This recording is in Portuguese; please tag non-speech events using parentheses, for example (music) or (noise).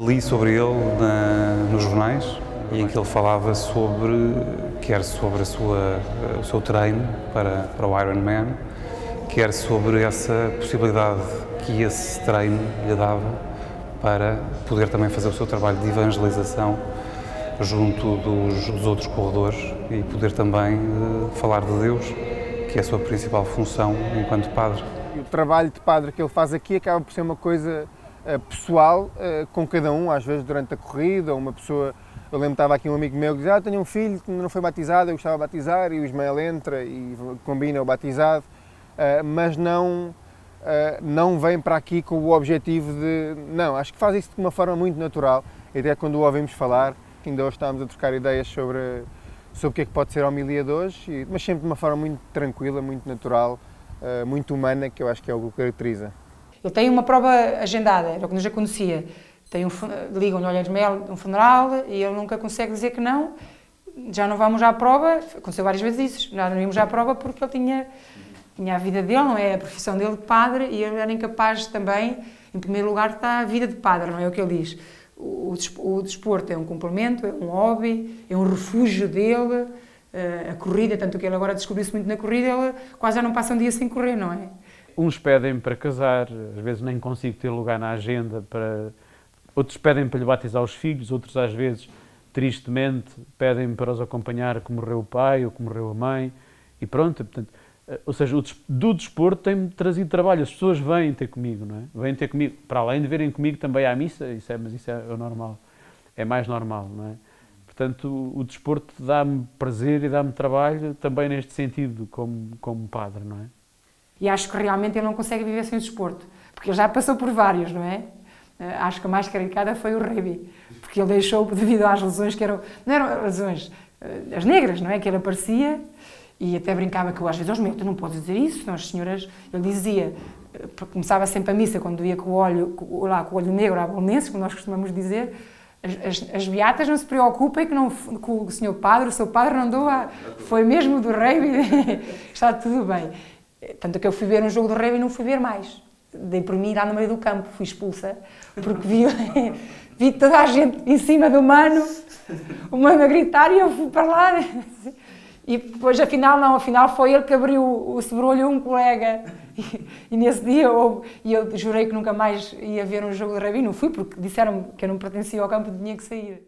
Li sobre ele na, nos jornais e em que ele falava sobre, quer sobre a sua, o seu treino para, para o Ironman, quer sobre essa possibilidade que esse treino lhe dava para poder também fazer o seu trabalho de evangelização junto dos, dos outros corredores e poder também uh, falar de Deus, que é a sua principal função enquanto padre. O trabalho de padre que ele faz aqui acaba por ser uma coisa pessoal uh, com cada um, às vezes durante a corrida, uma pessoa eu lembro que estava aqui um amigo meu que dizia, ah, tenho um filho que não foi batizado, eu gostava de batizar, e o Ismael entra e combina o batizado, uh, mas não, não vem para aqui com o objetivo de... Não, acho que faz isso de uma forma muito natural, até quando o ouvimos falar, ainda hoje estávamos a trocar ideias sobre, sobre o que é que pode ser a homilia de hoje, mas sempre de uma forma muito tranquila, muito natural, muito humana, que eu acho que é o que o caracteriza. Ele tem uma prova agendada, era o que nos acontecia tem um, ligam-lhe, olha, Mel, um funeral, e ele nunca consegue dizer que não, já não vamos à prova, aconteceu várias vezes isso, já não íamos à prova porque ele tinha, tinha a vida dele, não é a profissão dele de padre, e ele era incapaz também, em primeiro lugar está a vida de padre, não é o que ele diz. O, o desporto é um complemento, é um hobby, é um refúgio dele, eh, a corrida, tanto que ele agora descobriu-se muito na corrida, ele quase já não passa um dia sem correr, não é? Uns pedem para casar, às vezes nem consigo ter lugar na agenda para Outros pedem para lhe batizar os filhos, outros às vezes, tristemente, pedem para os acompanhar que morreu o pai ou que morreu a mãe. E pronto, portanto, eh, ou seja, do desporto tem-me trazido trabalho. As pessoas vêm ter comigo, não é? Vêm ter comigo, para além de verem comigo também à missa, isso é, mas isso é o normal. É mais normal, não é? Portanto, o, o desporto dá-me prazer e dá-me trabalho também neste sentido, como, como padre, não é? E acho que realmente ele não consegue viver sem o desporto, porque ele já passou por vários, não é? Eh, acho que a mais caricada foi o Rebi, porque ele deixou, devido às lesões que eram, não eram lesões, eh, as negras, não é? Que ele aparecia e até brincava que eu às vezes, oh, tu não podes dizer isso, senão as senhoras, ele dizia, eh, começava sempre a missa quando ia com o olho, lá, com o olho negro à bolonense, como nós costumamos dizer, as, as, as, beatas não se preocupem que, não, que o senhor padre, o seu padre não deu a, foi mesmo do rei, (laughs) está tudo bem. Tanto que eu fui ver um jogo do rei e não fui ver mais dei por mim lá no meio do campo, fui expulsa, porque vi, (laughs) vi toda a gente em cima do mano, o mano a gritar e eu fui para lá. E depois, afinal, não, afinal foi ele que abriu o sobrolho a um colega. E, e, nesse dia eu, eu jurei que nunca mais ia ver um jogo de rugby, não fui, porque disseram que eu não pertencia ao campo e tinha que sair.